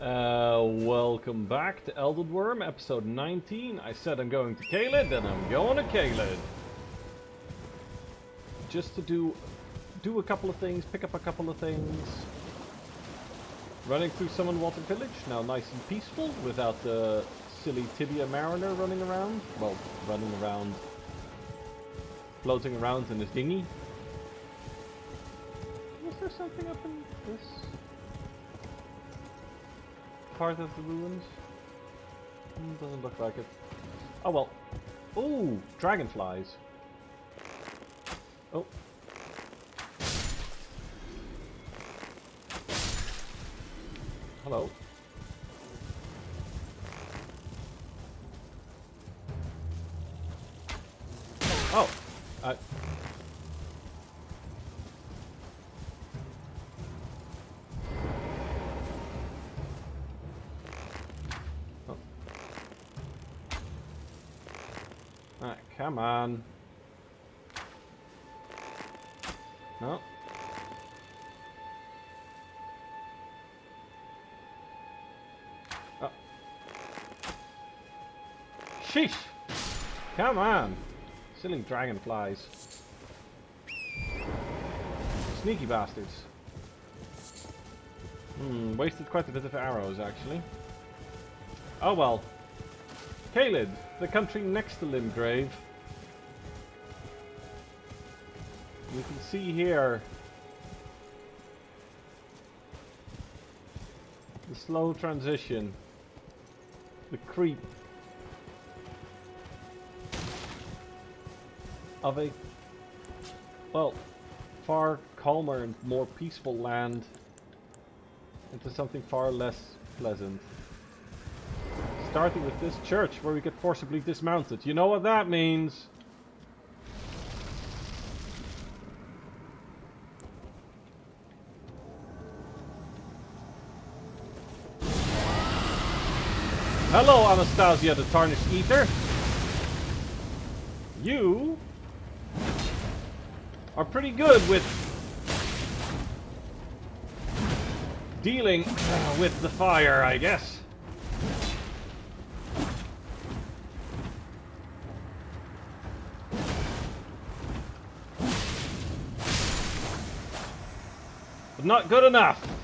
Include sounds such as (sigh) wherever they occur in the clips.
Uh, welcome back to Elden Wyrm, episode 19. I said I'm going to Caelid, and I'm going to Caelid. Just to do do a couple of things, pick up a couple of things. Running through Summonwater Village, now nice and peaceful, without the silly Tibia Mariner running around. Well, running around, floating around in his dinghy. Was there something up in this part of the ruins? Hmm, doesn't look like it. Oh well. Ooh, dragonflies. Oh. Hello. Oh. I come on. No. Oh. Sheesh! Come on! Silly dragonflies. Sneaky bastards. Hmm, wasted quite a bit of arrows actually. Oh well. Caelid, the country next to Limgrave. You can see here the slow transition, the creep of a, well, far calmer and more peaceful land into something far less pleasant. Starting with this church where we get forcibly dismounted. You know what that means? Hello, Anastasia the Tarnished Eater. You are pretty good with dealing uh, with the fire, I guess. But not good enough.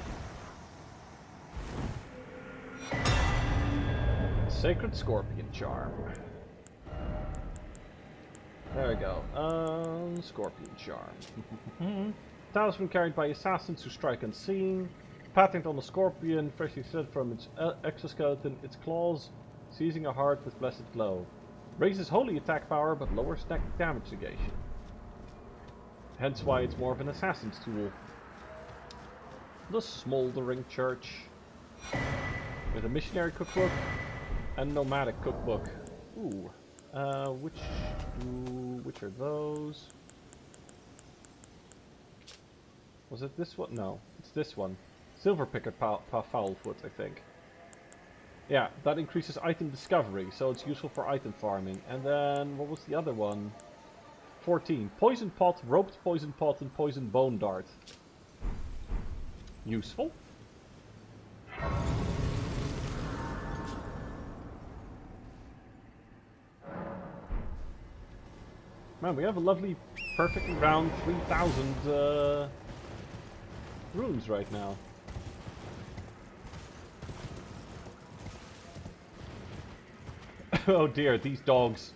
Sacred Scorpion Charm. There we go. Um, Scorpion Charm. (laughs) Talisman carried by assassins who strike unseen. Patent on the scorpion, freshly set from its uh, exoskeleton, its claws, seizing a heart with blessed glow. Raises holy attack power, but lowers neck damage negation. Hence why it's more of an assassin's tool. The Smoldering Church. With a missionary cookbook and nomadic cookbook. Ooh. Uh, which, which are those? Was it this one? No, it's this one. Silver Pickled pa pa I think. Yeah, that increases item discovery, so it's useful for item farming. And then, what was the other one? 14. Poison Pot, Roped Poison Pot, and Poison Bone Dart. Useful. Man, we have a lovely, perfectly round 3,000 uh, runes right now. (laughs) oh dear, these dogs.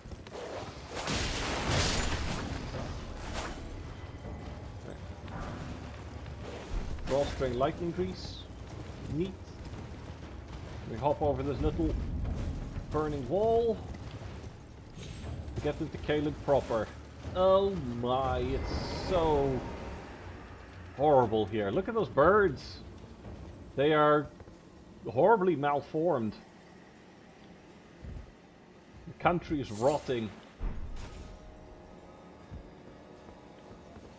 Drawstring lightning grease. Neat. We hop over this little burning wall. Get into Caelid proper. Oh my, it's so horrible here. Look at those birds. They are horribly malformed. The country is rotting.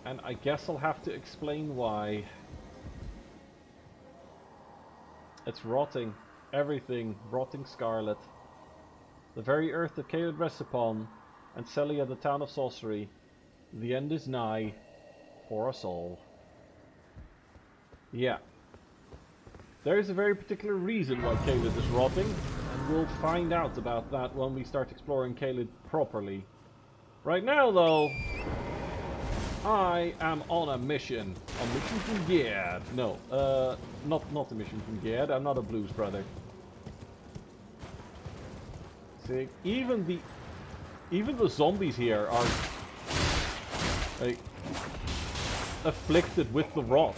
And I guess I'll have to explain why. It's rotting. Everything. Rotting scarlet. The very earth that Caelid rests upon, and Sellia the town of sorcery. The end is nigh for us all. Yeah. there is a very particular reason why Caelid is rotting, and we'll find out about that when we start exploring Caelid properly. Right now, though, I am on a mission. A mission from Gerd. No, uh, not not a mission from Gerd. I'm not a blues brother. See, even the even the zombies here are like afflicted with the rot.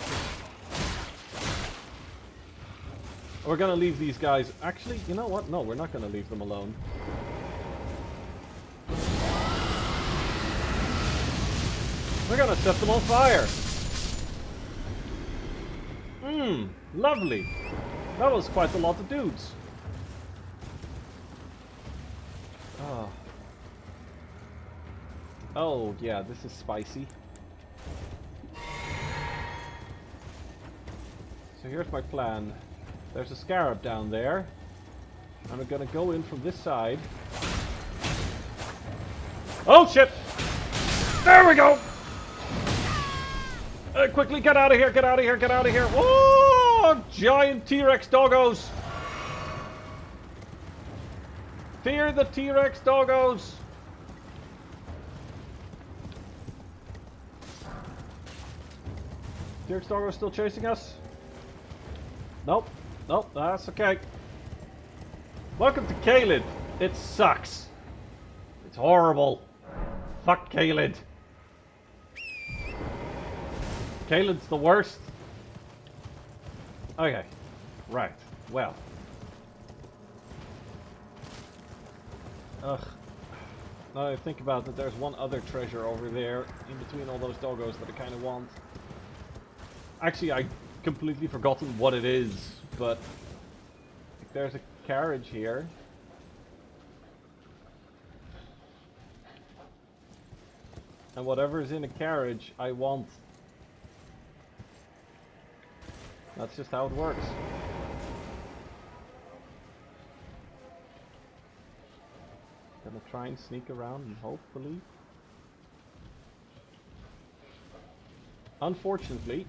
We're gonna leave these guys. Actually, you know what? No, we're not gonna leave them alone. We're gonna set them on fire. Mmm, lovely. That was quite a lot of dudes. Oh. Oh, yeah, this is spicy. So here's my plan. There's a scarab down there. And I'm gonna go in from this side. Oh shit! There we go! Uh, quickly get out of here, get out of here, get out of here! Whoa! Giant T-Rex doggos! Fear the T-Rex doggos! T-Rex still chasing us? Nope. Nope, that's okay. Welcome to Caelid. It sucks. It's horrible. Fuck Caelid. Caelid's the worst. Okay. Right. Well. Ugh. Now I think about it, there's one other treasure over there in between all those doggos that I kind of want. Actually, I completely forgotten what it is, but there's a carriage here. And whatever is in a carriage, I want. That's just how it works. Gonna try and sneak around and hopefully. Unfortunately,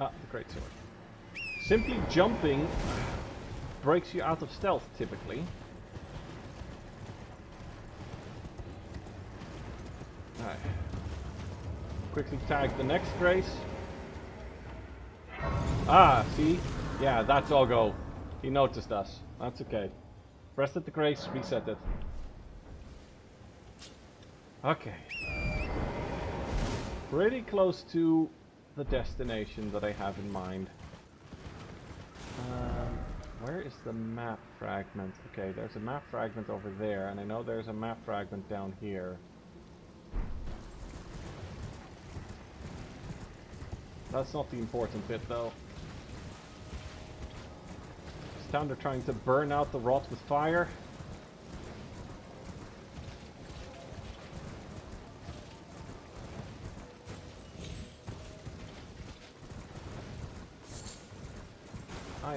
Ah, the great sword. Simply jumping breaks you out of stealth, typically. Alright. Quickly tag the next grace. Ah, see? Yeah, that's all go. He noticed us. That's okay. Press it the grace, reset it. Okay. Pretty close to the destination that I have in mind. Um, where is the map fragment? Okay, there's a map fragment over there, and I know there's a map fragment down here. That's not the important bit, though. This town they're trying to burn out the rot with fire.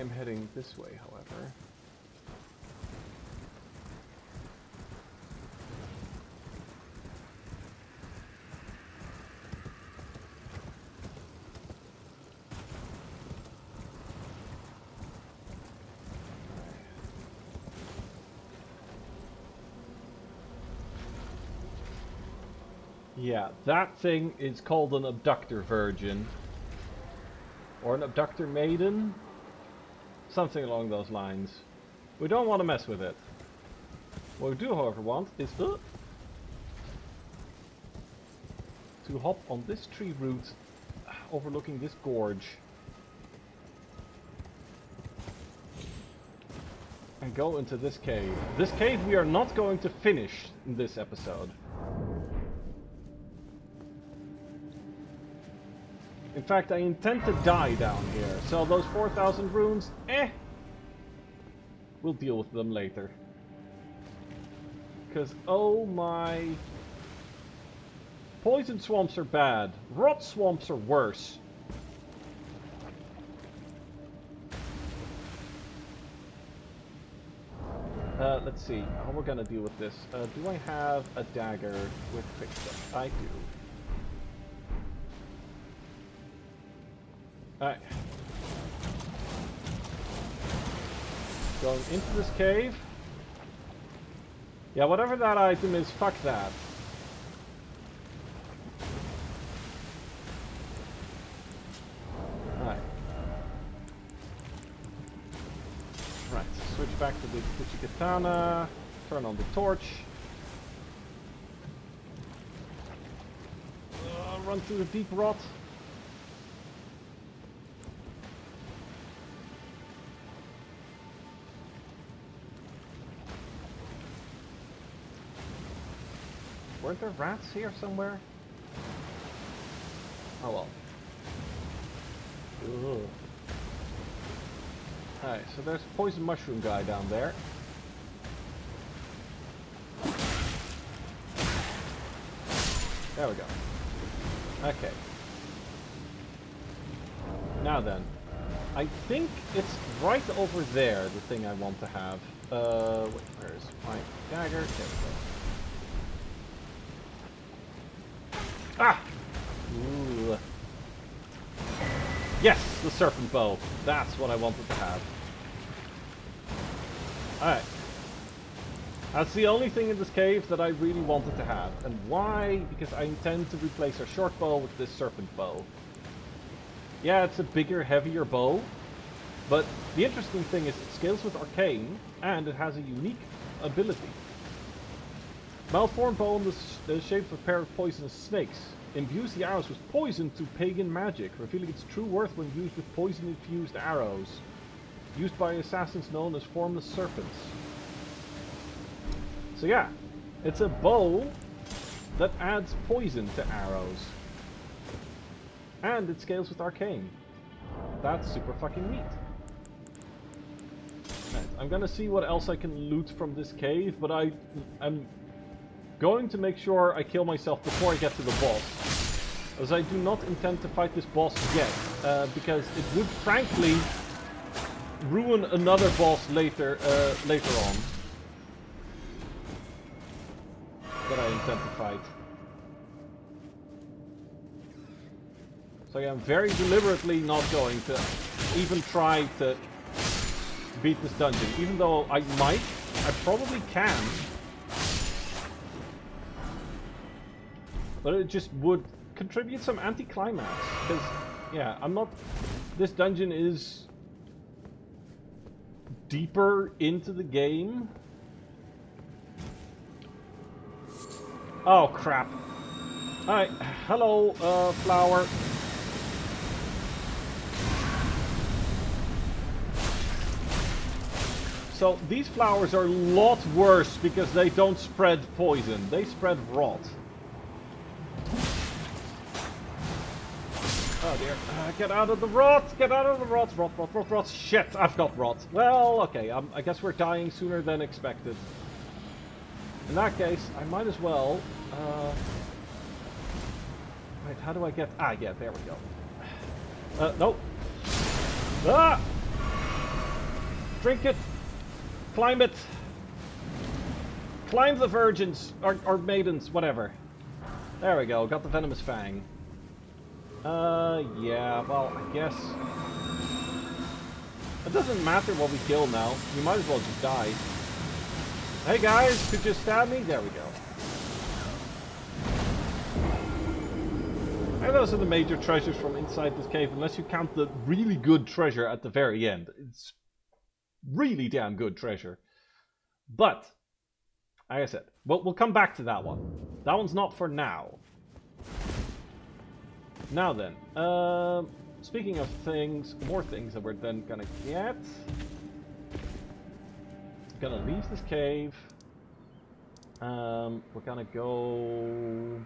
Am heading this way, however. Yeah, that thing is called an abductor virgin. Or an abductor maiden. Something along those lines. We don't want to mess with it. What we do, however, want is to, to hop on this tree root overlooking this gorge. And go into this cave. This cave we are not going to finish in this episode. In fact, I intend to die down here, so those 4,000 runes, eh, we'll deal with them later. Because, oh my... Poison swamps are bad. Rot swamps are worse. Uh, let's see, how we're gonna deal with this. Uh, do I have a dagger with quick? I do. Alright. Going into this cave. Yeah, whatever that item is, fuck that. Alright. Right, switch back to the Uchigatana, turn on the torch. Uh, run through the deep rot. Weren't there rats here somewhere? Oh well. Alright, so there's a poison mushroom guy down there. There we go. Okay. Now then. I think it's right over there, the thing I want to have. Uh, wait, where is my dagger? There we go. Ah! Ooh. Yes, the serpent bow. That's what I wanted to have. Alright. That's the only thing in this cave that I really wanted to have. And why? Because I intend to replace our short bow with this serpent bow. Yeah, it's a bigger, heavier bow. But the interesting thing is it scales with arcane, and it has a unique ability. Malformed bone is the shape of a pair of poisonous snakes. Imbues the arrows with poison to pagan magic, revealing its true worth when used with poison-infused arrows. Used by assassins known as formless serpents. So yeah, it's a bow that adds poison to arrows. And it scales with arcane. That's super fucking neat. Right, I'm gonna see what else I can loot from this cave, but I, I'm going to make sure I kill myself before I get to the boss. As I do not intend to fight this boss yet, uh, because it would frankly ruin another boss later uh, later on. That I intend to fight. So yeah, I'm very deliberately not going to even try to beat this dungeon. Even though I might, I probably can. But it just would contribute some anticlimax. Because, yeah, I'm not... This dungeon is deeper into the game. Oh, crap. Alright, hello, uh, flower. So, these flowers are a lot worse because they don't spread poison. They spread rot. Oh dear. Uh, get out of the rot! Get out of the rot! Rot, rot, rot, rot! Shit! I've got rot. Well, okay. Um, I guess we're dying sooner than expected. In that case, I might as well... Uh... Right, how do I get... Ah, yeah, there we go. Uh, no. Ah! Drink it! Climb it! Climb the virgins! Or, or maidens, whatever. There we go, got the venomous fang. Uh, yeah, well, I guess... It doesn't matter what we kill now. We might as well just die. Hey guys, could you stab me? There we go. And those are the major treasures from inside this cave, unless you count the really good treasure at the very end. It's really damn good treasure. But, like I said, we'll, we'll come back to that one. That one's not for now. Now then, um, speaking of things, more things that we're then gonna get. Gonna leave this cave. Um, we're gonna go...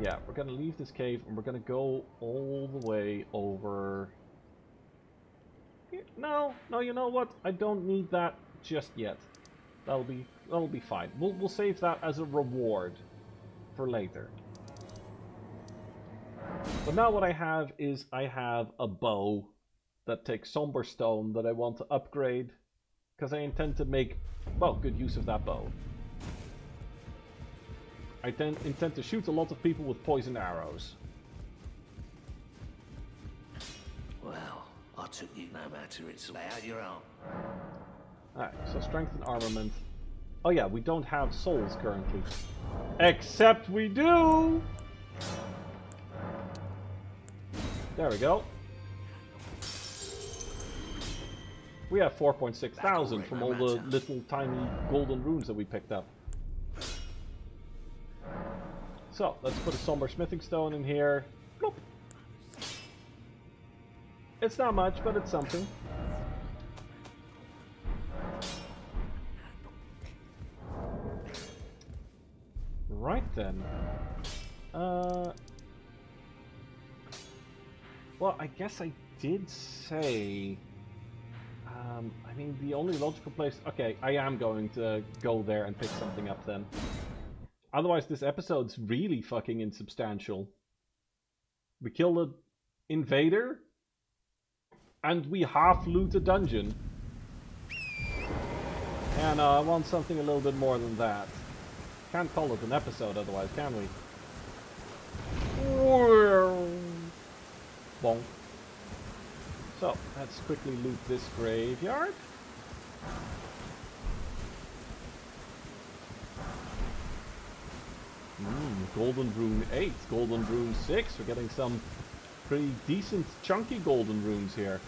Yeah, we're gonna leave this cave and we're gonna go all the way over... No, no, you know what? I don't need that just yet. That'll be that'll be fine. We'll we'll save that as a reward for later. But now what I have is I have a bow that takes somber stone that I want to upgrade because I intend to make, well, good use of that bow. I intend to shoot a lot of people with poison arrows. Well, I took you no matter it's out your own. Alright, so strength and armament. Oh yeah, we don't have souls currently. Except we do! There we go. We have 4.6 thousand from all the little tiny golden runes that we picked up. So, let's put a somber smithing stone in here. Bloop. It's not much, but it's something. Right then. Uh, well, I guess I did say... Um, I mean, the only logical place... Okay, I am going to go there and pick something up then. Otherwise, this episode's really fucking insubstantial. We kill the invader, and we half loot a dungeon. And uh, I want something a little bit more than that. Can't call it an episode otherwise, can we? Bonk. So, let's quickly loot this graveyard. Mm, Golden Rune 8, Golden Rune 6. We're getting some pretty decent, chunky Golden Runes here.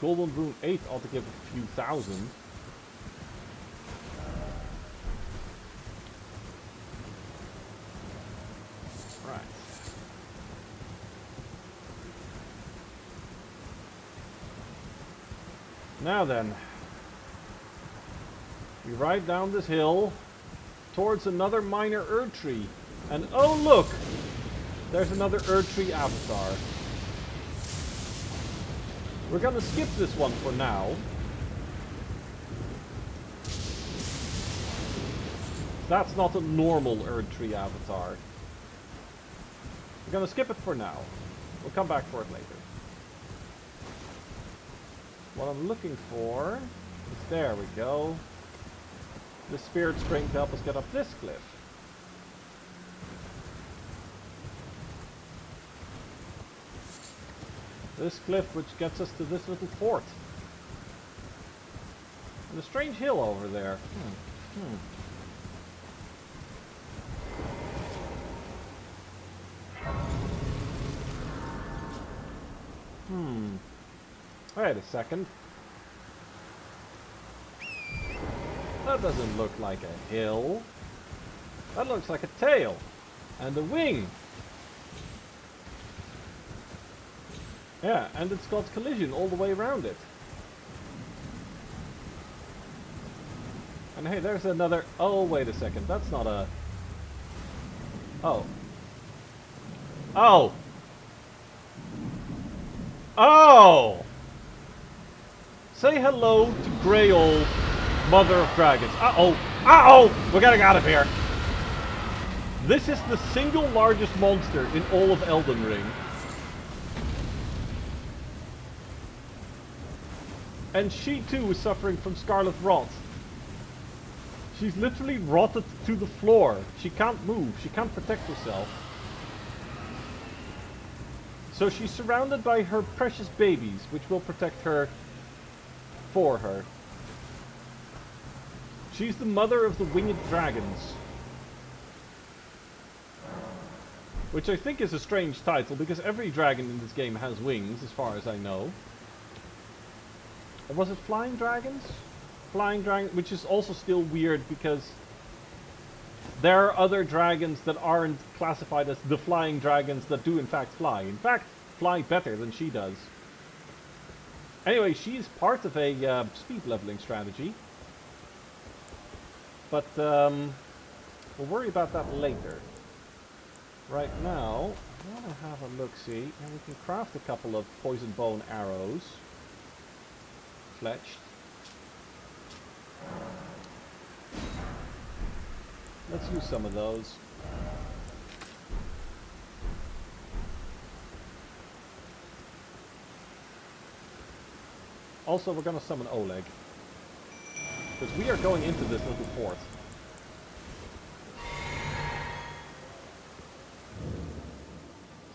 Golden Rune 8 ought to give a few thousand. Right. Now then. We ride down this hill towards another minor Erdtree. And oh look! There's another Erdtree avatar. We're gonna skip this one for now. That's not a normal Erdtree avatar. We're gonna skip it for now. We'll come back for it later. What I'm looking for is there we go. The spirit spring to help us get up this cliff. This cliff which gets us to this little fort. And a strange hill over there. Hmm. Hmm. Wait a second. That doesn't look like a hill. That looks like a tail. And a wing. Yeah, and it's got collision all the way around it. And hey, there's another... Oh, wait a second. That's not a... Oh. Oh! Oh! Say hello to Greyoll Mother of Dragons. Uh-oh! Uh-oh! We're getting out of here! This is the single largest monster in all of Elden Ring. And she too is suffering from scarlet rot. She's literally rotted to the floor. She can't move. She can't protect herself. So she's surrounded by her precious babies, which will protect her for her. She's the mother of the winged dragons. Which I think is a strange title, because every dragon in this game has wings, as far as I know. Or was it Flying Dragons? Flying Dragon, which is also still weird because there are other dragons that aren't classified as the flying dragons that do in fact fly. In fact, fly better than she does. Anyway, she's part of a uh, speed leveling strategy. But um, we'll worry about that later. Right now, I want to have a look-see, and we can craft a couple of poison bone arrows fletched. Let's use some of those. Also, we're gonna summon Oleg. Because we are going into this little port.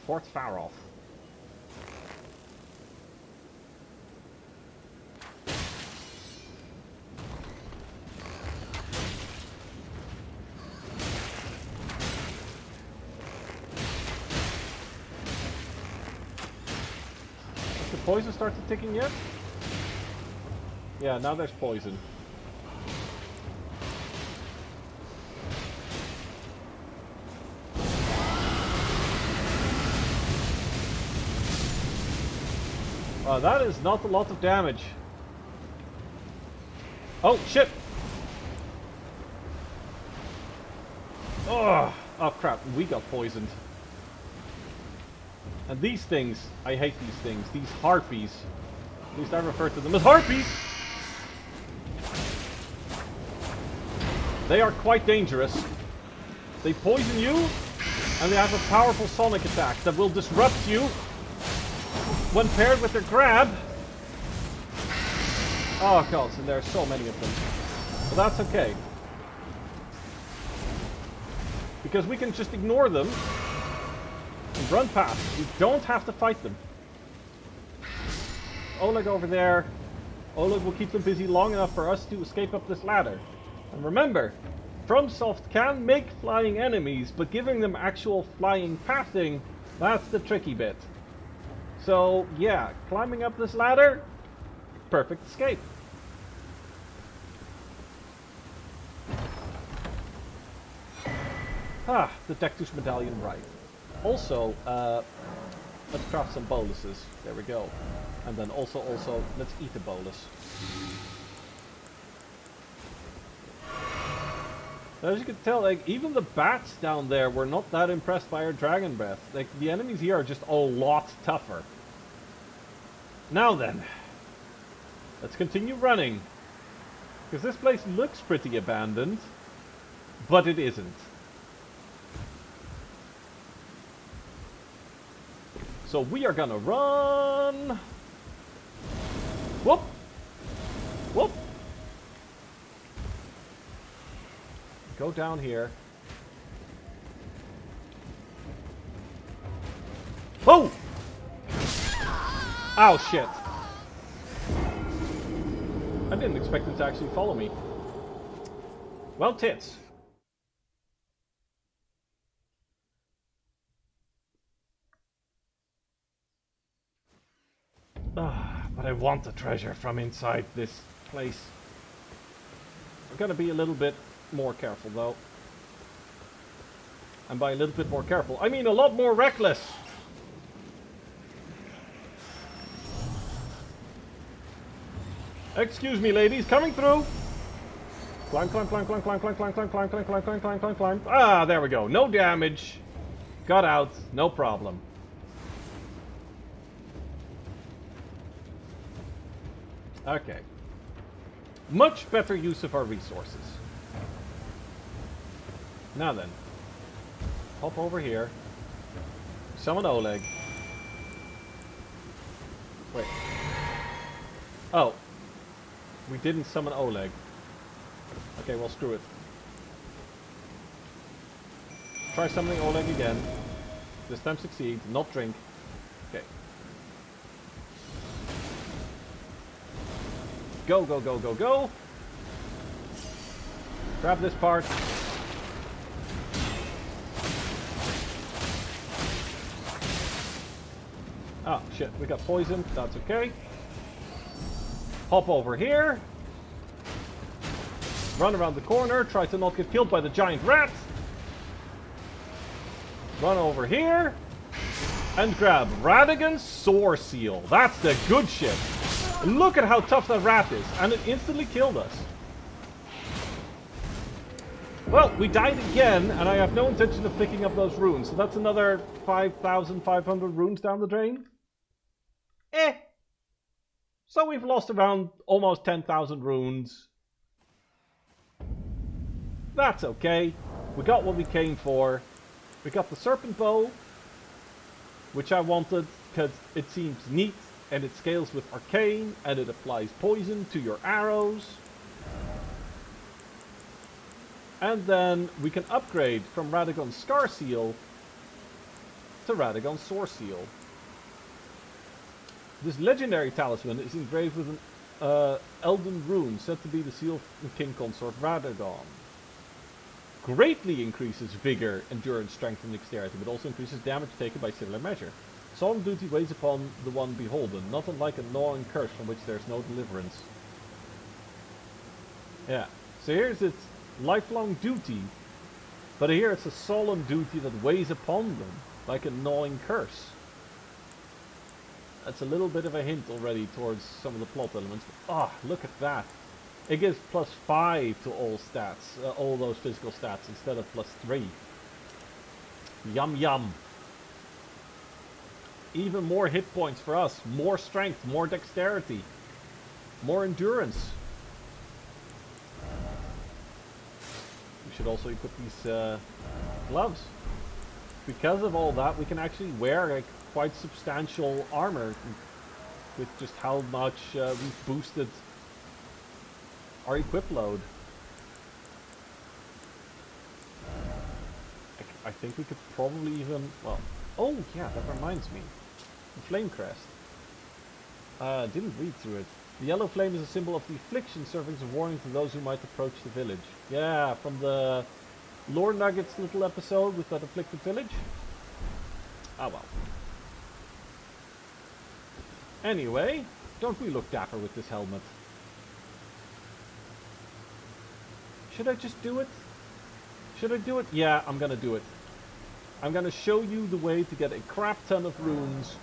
Fort Faroth. poison started ticking yet? Yeah, now there's poison. Uh, that is not a lot of damage. Oh, shit! Oh, oh crap, we got poisoned. And these things, I hate these things, these harpies. At least I refer to them as harpies! They are quite dangerous. They poison you, and they have a powerful sonic attack that will disrupt you when paired with their grab. Oh god, and there are so many of them. But that's okay. Because we can just ignore them and run past. We don't have to fight them. Oleg over there. Oleg will keep them busy long enough for us to escape up this ladder. And remember, FromSoft can make flying enemies, but giving them actual flying pathing, that's the tricky bit. So, yeah, climbing up this ladder, perfect escape. Ah, the Dectus Medallion right. Also, uh, let's craft some boluses. There we go. And then also, also, let's eat a bolus. As you can tell, like, even the bats down there were not that impressed by our dragon breath. Like, the enemies here are just a lot tougher. Now then, let's continue running. Because this place looks pretty abandoned, but it isn't. So we are gonna run. Go down here. Oh! Oh shit. I didn't expect them to actually follow me. Well, tits. Ah, but I want the treasure from inside this place. I'm gonna be a little bit more careful, though. And by a little bit more careful, I mean a lot more reckless! Excuse me, ladies, coming through! Climb, climb, climb, climb, climb, climb, climb, climb, climb, climb, climb, climb, climb, climb, climb. Ah, there we go. No damage. Got out. No problem. Okay. Much better use of our resources. Now then. Hop over here. Summon Oleg. Wait. Oh. We didn't summon Oleg. Okay, well screw it. Try summoning Oleg again. This time succeed, not drink. Okay. Go, go, go, go, go! Grab this part. Shit, we got poisoned. That's okay. Hop over here. Run around the corner. Try to not get killed by the giant rat. Run over here. And grab Radagon's Soreseal. That's the good shit. Look at how tough that rat is. And it instantly killed us. Well, we died again, and I have no intention of picking up those runes. So that's another 5,500 runes down the drain. Eh. So we've lost around almost 10,000 runes. That's okay. We got what we came for. We got the Serpent Bow, which I wanted because it seems neat and it scales with Arcane and it applies poison to your arrows. And then we can upgrade from Radagon's Scar Seal to Radagon's Soreseal. This legendary talisman is engraved with an uh, Elden rune said to be the seal of King Consort Radagon. Greatly increases vigor, endurance, strength, and dexterity, but also increases damage taken by similar measure. Solemn duty weighs upon the one beholden, not unlike a gnawing curse from which there's no deliverance. Yeah. So here's its lifelong duty, but here it's a solemn duty that weighs upon them, like a gnawing curse. That's a little bit of a hint already towards some of the plot elements. Ah, oh, look at that. It gives plus 5 to all stats, uh, all those physical stats, instead of plus 3. Yum yum. Even more hit points for us, more strength, more dexterity, more endurance. We should also equip these uh, gloves. Because of all that, we can actually wear like quite substantial armor with just how much uh, we've boosted our equip load. I, I think we could probably even, well, oh yeah, that reminds me. The flame crest. Uh, didn't read through it. The yellow flame is a symbol of the affliction, serving as a warning to those who might approach the village. Yeah, from the Lore Nuggets little episode with that afflicted village. Ah well. Anyway, don't we look dapper with this helmet? Should I just do it? Should I do it? Yeah, I'm gonna do it. I'm gonna show you the way to get a crap ton of runes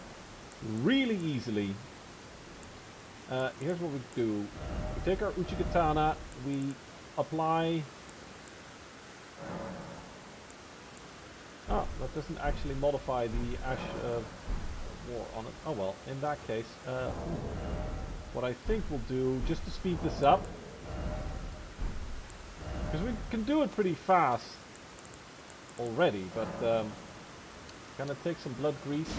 really easily. Uh, here's what we do. We take our Uchigatana, we apply... Oh, that doesn't actually modify the Ash of War on it. Oh well, in that case, uh, what I think we'll do, just to speed this up, because we can do it pretty fast already, but um, gonna take some blood grease.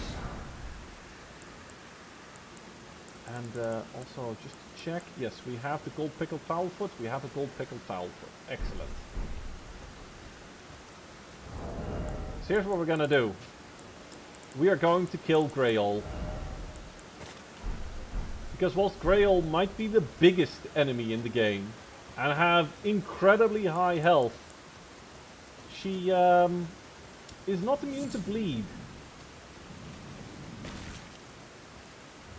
And uh, also, just to check, yes, we have the gold pickled foot. We have a gold pickled foot. Excellent. So here's what we're gonna do. We are going to kill Greyoll. Because whilst Greyoll might be the biggest enemy in the game, and have incredibly high health. She um, is not immune to bleed.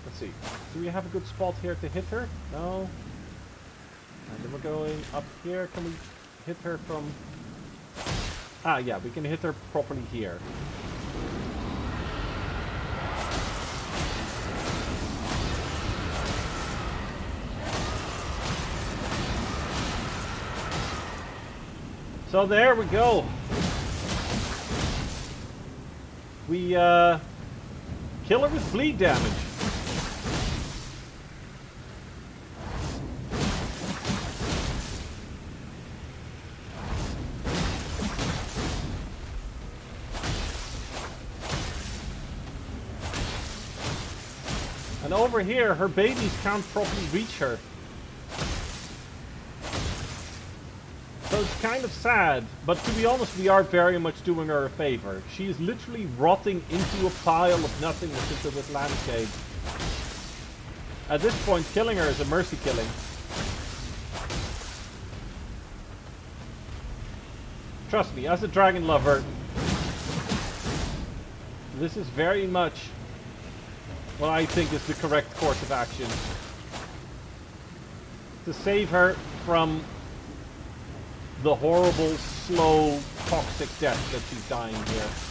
Let's see. Do we have a good spot here to hit her? No. And then we're going up here. Can we hit her from... Ah, yeah, we can hit her properly here. So there we go. We uh, kill her with bleed damage. And over here, her babies can't properly reach her. It's kind of sad, but to be honest, we are very much doing her a favor. She is literally rotting into a pile of nothingness into this landscape. At this point, killing her is a mercy killing. Trust me, as a dragon lover, this is very much what I think is the correct course of action. To save her from the horrible, slow, toxic death that she's dying here.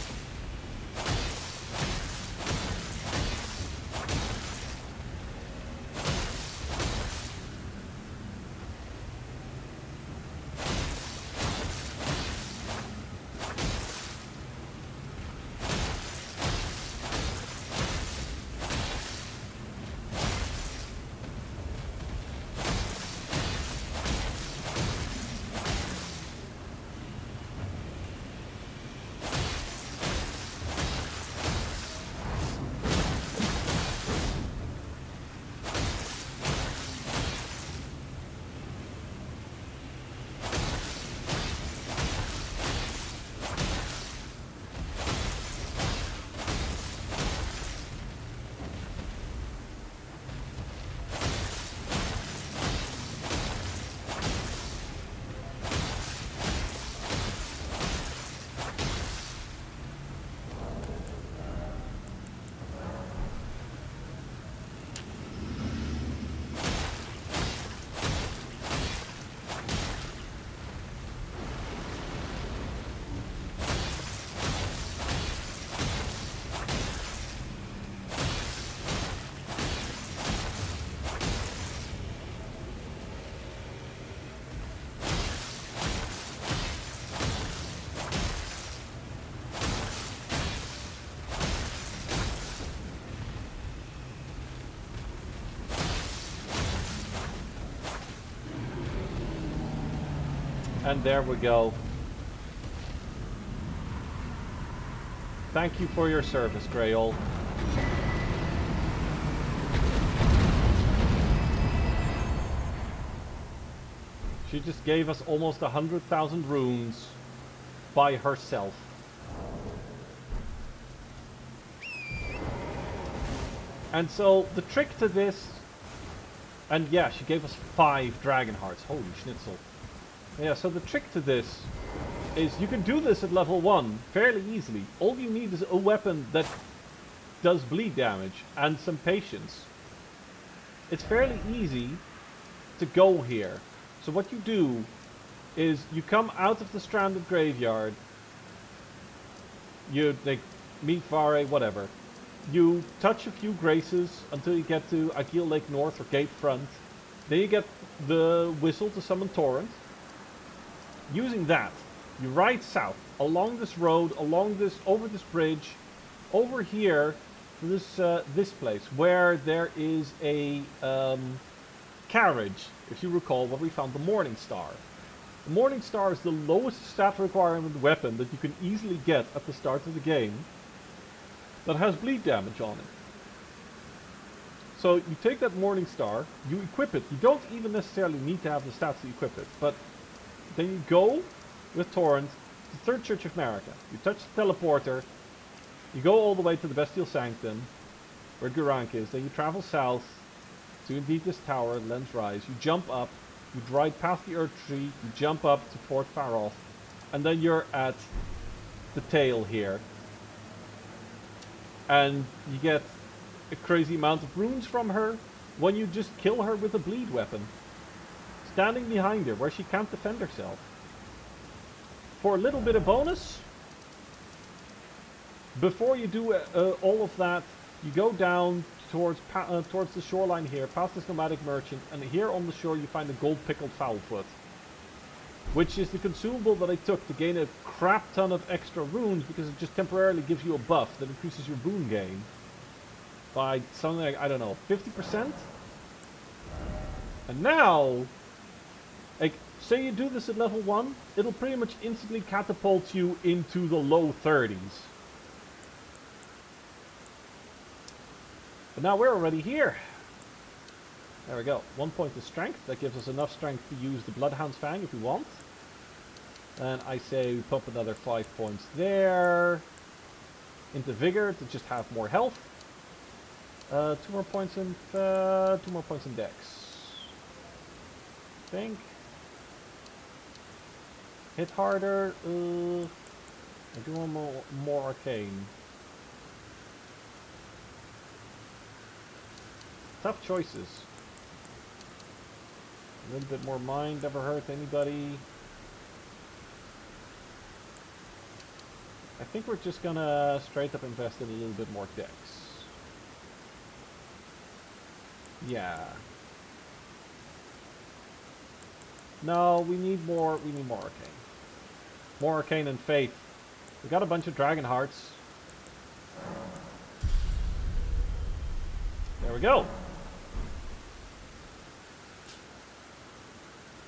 And there we go. Thank you for your service, Greyoll. She just gave us almost a hundred thousand runes by herself. And so the trick to this, and yeah, she gave us five dragon hearts. Holy schnitzel. Yeah, so the trick to this is you can do this at level 1 fairly easily. All you need is a weapon that does bleed damage and some patience. It's fairly easy to go here. So what you do is you come out of the stranded graveyard, you like meet Varre, whatever. You touch a few graces until you get to Agheel Lake North or Gate Front. Then you get the whistle to summon Torrent. Using that, you ride south along this road, along this, over this bridge, over here to this uh, this place where there is a um, carriage. If you recall, where we found the Morning Star. The Morning Star is the lowest stat requirement weapon that you can easily get at the start of the game that has bleed damage on it. So you take that Morning Star, you equip it. You don't even necessarily need to have the stats to equip it, but then you go with Torrent to the Third Church of Marika. You touch the teleporter, you go all the way to the Bestial Sanctum, where Gurranq is, then you travel south to indeed this tower, Lenne's Rise. You jump up, you ride past the Earth Tree, you jump up to Fort Faroth, and then you're at the tail here. And you get a crazy amount of runes from her when you just kill her with a bleed weapon. Standing behind her where she can't defend herself. For a little bit of bonus, before you do uh, uh, all of that, you go down towards uh, towards the shoreline here, past this nomadic merchant, and here on the shore you find a gold pickled fowl foot. Which is the consumable that I took to gain a crap ton of extra runes because it just temporarily gives you a buff that increases your boon gain by something like, I don't know, 50%? And now, like, say you do this at level 1, it'll pretty much instantly catapult you into the low 30s. But now we're already here. There we go. One point of strength. That gives us enough strength to use the Bloodhound's Fang if we want. And I say we pump another five points there. Into Vigor to just have more health. Uh, two more points in uh, two more points in Dex. think. Hit harder. Uh, I do want more, more arcane. Tough choices. A little bit more mind never hurt anybody. I think we're just gonna straight up invest in a little bit more dex. Yeah. No, we need more, we need more arcane. More arcane and faith. We got a bunch of dragon hearts. There we go.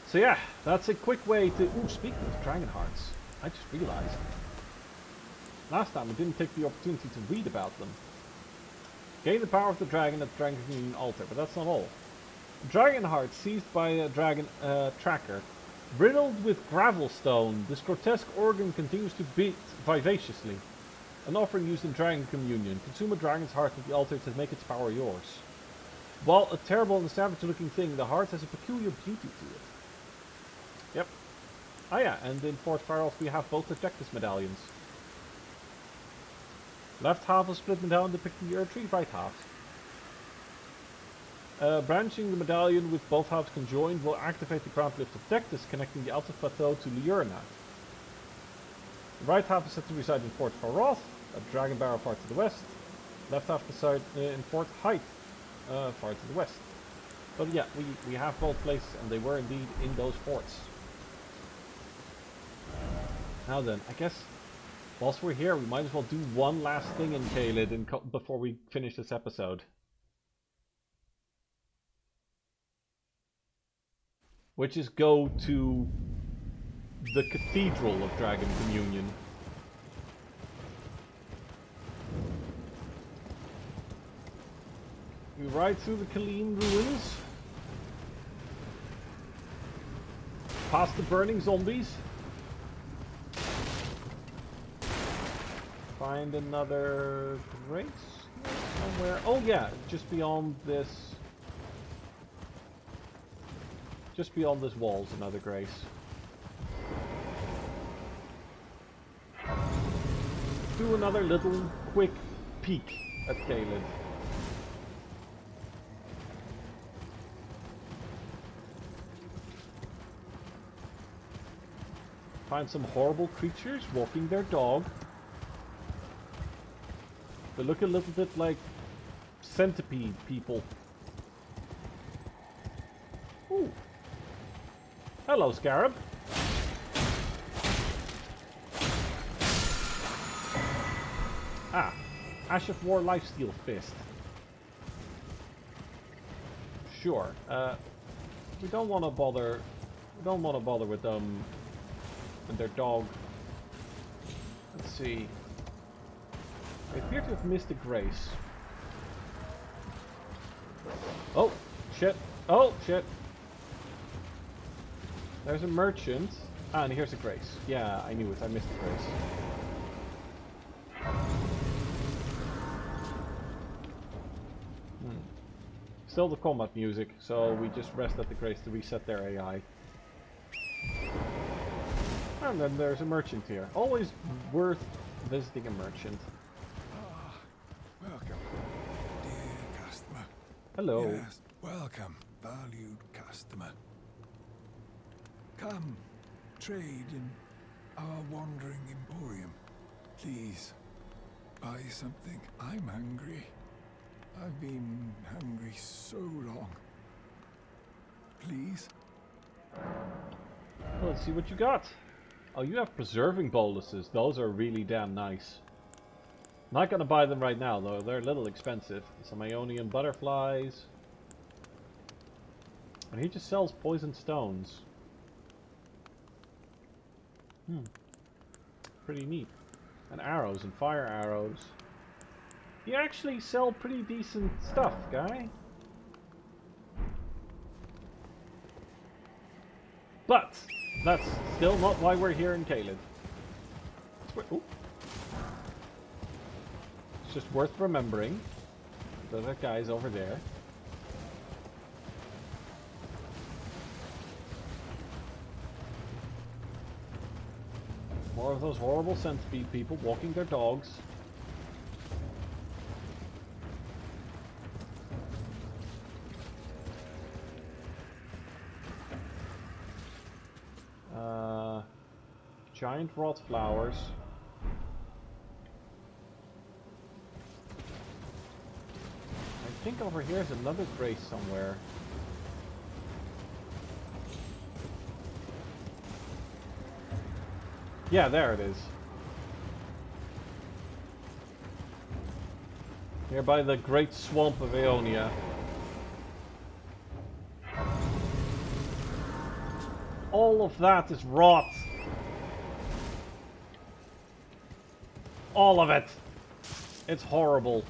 So yeah, that's a quick way to... Ooh, speaking of dragon hearts, I just realized. Last time I didn't take the opportunity to read about them. Gain the power of the dragon at the Dragon Communion altar, but that's not all. Dragon heart seized by a dragon uh, tracker. Riddled with gravelstone, this grotesque organ continues to beat vivaciously. An offering used in Dragon Communion. Consume a dragon's heart at the altar to make its power yours. While a terrible and savage looking thing, the heart has a peculiar beauty to it. Yep. Ah yeah, and in Fort Faroth we have both the Dectus medallions. Left half of split medallion depicting the Erdtree, right half. Uh, branching the medallion with both halves conjoined will activate the ground lift of Dectus, connecting the Altus Plateau to Liurnia. The right half is said to reside in Fort Faroth, a dragon barrow far to the west. Left half reside uh, in Fort Haight, uh, far to the west. But yeah, we, we have both places, and they were indeed in those forts. Now then, I guess whilst we're here, we might as well do one last thing in Caelid before we finish this episode. Which is go to the cathedral of Dragon Communion. We ride through the Caelem ruins. Past the burning zombies. Find another grace somewhere. Oh yeah, just beyond this. Just beyond this wall's another grace. Do another little quick peek at Caelid. Find some horrible creatures walking their dog. They look a little bit like centipede people. Ooh. Hello, Scarab. Ah, Ash of War Lifesteal Fist. Sure. Uh, we don't want to bother. We don't want to bother with them and their dog. Let's see. I appear to have missed a grace. Oh, shit. Oh, shit. There's a merchant. Ah, and here's a grace. Yeah, I knew it. I missed the grace. Hmm. Still the combat music, so we just rest at the grace to reset their AI. And then there's a merchant here. Always worth visiting a merchant. Ah, welcome, dear customer. Hello. Yes, welcome, valued customer. Come, trade in our wandering emporium. Please, buy something. I'm hungry. I've been hungry so long. Please? Well, let's see what you got. Oh, you have preserving boluses. Those are really damn nice. Not gonna buy them right now, though. They're a little expensive. Some Aeonian butterflies. And he just sells poison stones. Hmm. Pretty neat. And arrows and fire arrows. You actually sell pretty decent stuff, guy. But, that's still not why we're here in. It's, it's just worth remembering that that guy's over there. More of those horrible centipede people walking their dogs. Uh, giant rot flowers. I think over here is another grace somewhere. Yeah, there it is. Nearby the great swamp of Aeonia. All of that is rot. All of it. It's horrible.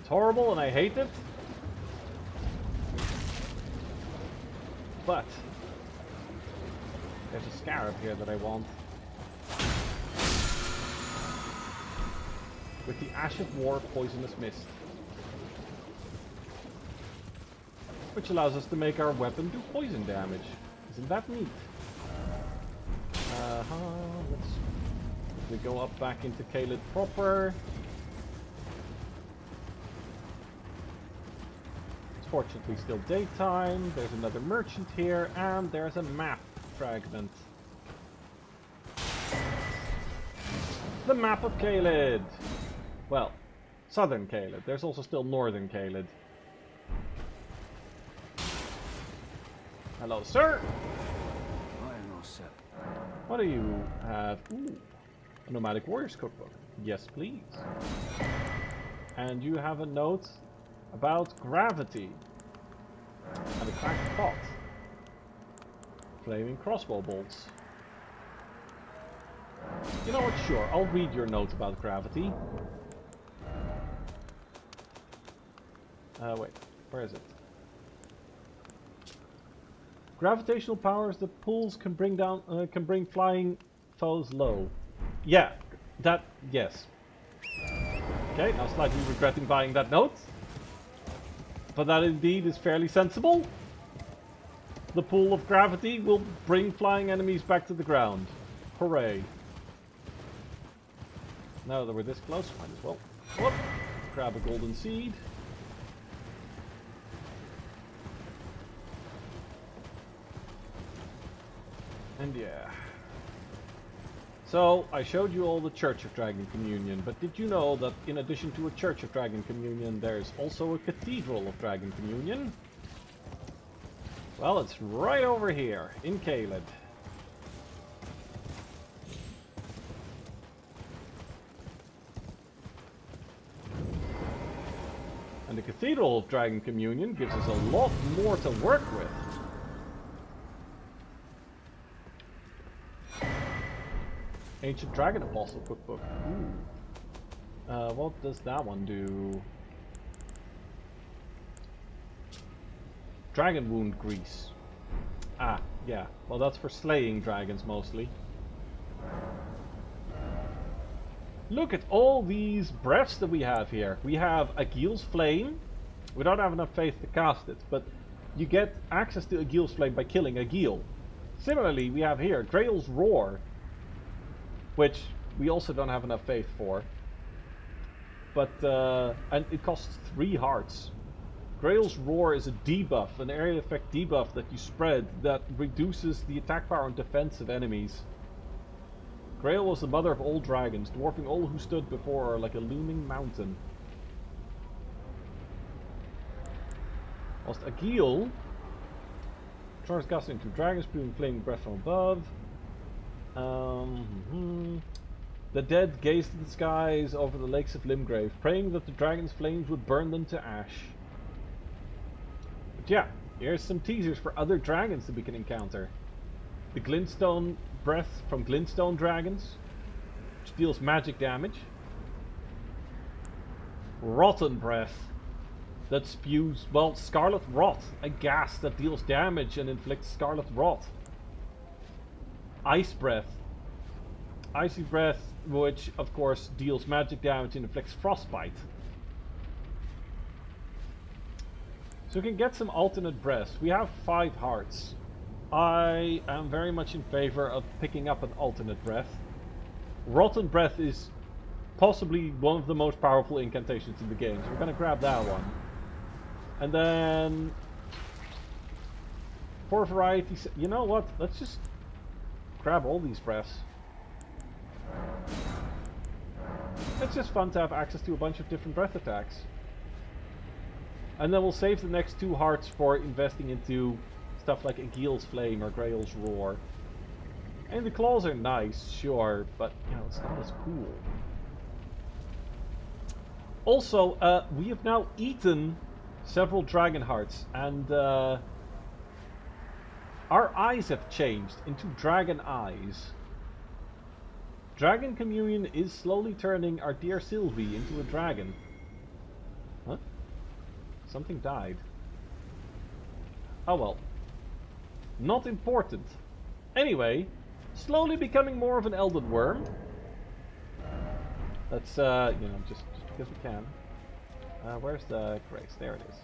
It's horrible and I hate it. But there's a scarab here that I want. With the Ash of War Poisonous Mist. Which allows us to make our weapon do poison damage. Isn't that neat? Uh -huh, let's we go up back into Caelid proper. It's fortunately still daytime. There's another merchant here, and there's a map fragment. The map of Caelid! Well, southern Caelid. There's also still northern Caelid. Hello, sir! I am all set. What do you have? Ooh, a Nomadic Warriors Cookbook. Yes, please. And you have a note about gravity. And a cracked pot. Flaming crossbow bolts. You know what, sure, I'll read your note about gravity. Uh, wait, where is it? Gravitational powers that pulls can bring down, uh, can bring flying foes low. Yeah, that, yes. Okay, now slightly regretting buying that note. But that indeed is fairly sensible. The pull of gravity will bring flying enemies back to the ground. Hooray. Now that we're this close, might as well. Whoop, grab a golden seed. And yeah. So, I showed you all the Church of Dragon Communion, but did you know that in addition to a Church of Dragon Communion, there's also a Cathedral of Dragon Communion? Well, it's right over here, in Caelid. And the Cathedral of Dragon Communion gives us a lot more to work with. Ancient Dragon Apostle Cookbook. Uh, what does that one do? Dragon Wound Grease. Ah, yeah. Well, that's for slaying dragons mostly. Look at all these breaths that we have here. We have Agheel's Flame. We don't have enough faith to cast it, but you get access to Agheel's Flame by killing Agil. Similarly, we have here Greyoll's Roar, which we also don't have enough faith for. But, uh, and it costs three hearts. Greyoll's Roar is a debuff, an area effect debuff that you spread that reduces the attack power and defense of enemies. Grail was the mother of all dragons, dwarfing all who stood before her like a looming mountain. Whilst Agheel Gus into dragons, spewing flaming breath from above. Um, hmm. The dead gazed at the skies over the lakes of Limgrave, praying that the dragon's flames would burn them to ash. Yeah, here's some teasers for other dragons that we can encounter. The Glintstone Breath from Glintstone Dragons, which deals magic damage. Rotten Breath, that spews, well, Scarlet Rot, a gas that deals damage and inflicts Scarlet Rot. Ice Breath. Icy Breath, which of course deals magic damage and inflicts Frostbite. So we can get some alternate breaths. We have five hearts. I am very much in favor of picking up an alternate breath. Rotten Breath is possibly one of the most powerful incantations in the game, so we're going to grab that one. And then... For variety... You know what? Let's just grab all these breaths. It's just fun to have access to a bunch of different breath attacks. And then we'll save the next two hearts for investing into stuff like Agheel's Flame or Greyoll's Roar. And the claws are nice, sure, but you know, it's not as cool. Also, uh, we have now eaten several dragon hearts, and uh, our eyes have changed into dragon eyes. Dragon Communion is slowly turning our dear Sylvie into a dragon. Something died. Oh well. Not important. Anyway, slowly becoming more of an Elden Wyrm. Let's, uh, you know, just, just because we can. Uh, where's the grace? There it is.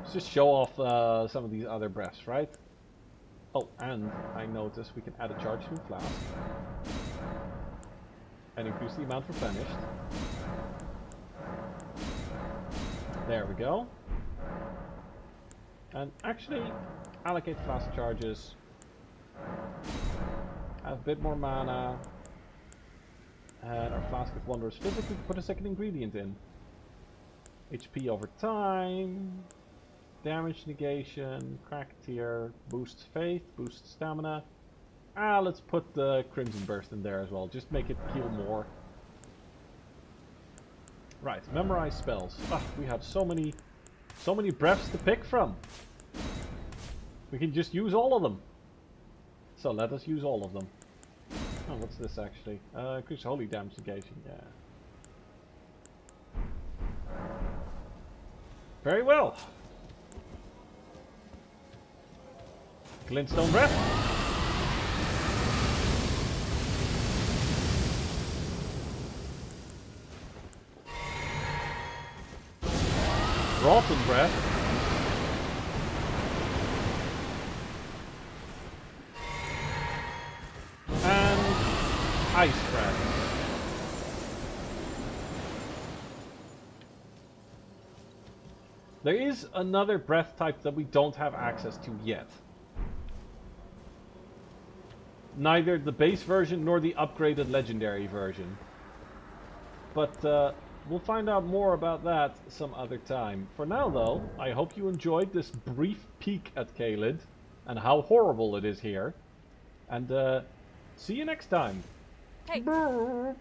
Let's just show off uh, some of these other breaths, right? Oh, and I noticed we can add a charge to flask. And increase the amount replenished. There we go. And actually, allocate flask charges. Have a bit more mana. And our flask of Wondrous Physick put a second ingredient in. HP over time. Damage negation, crack tier, boosts faith, boosts stamina. Ah, let's put the Crimson Burst in there as well. Just make it heal more. Right, memorize spells. Ah, we have so many, so many breaths to pick from. We can just use all of them. So let us use all of them. Oh, what's this actually? Uh, increase holy damage negation, yeah. Very well. Glintstone breath. Rotten breath. And ice breath. There is another breath type that we don't have access to yet. Neither the base version nor the upgraded legendary version. But uh, we'll find out more about that some other time. For now though, I hope you enjoyed this brief peek at Caelid and how horrible it is here. And uh, see you next time. Hey. Brrr.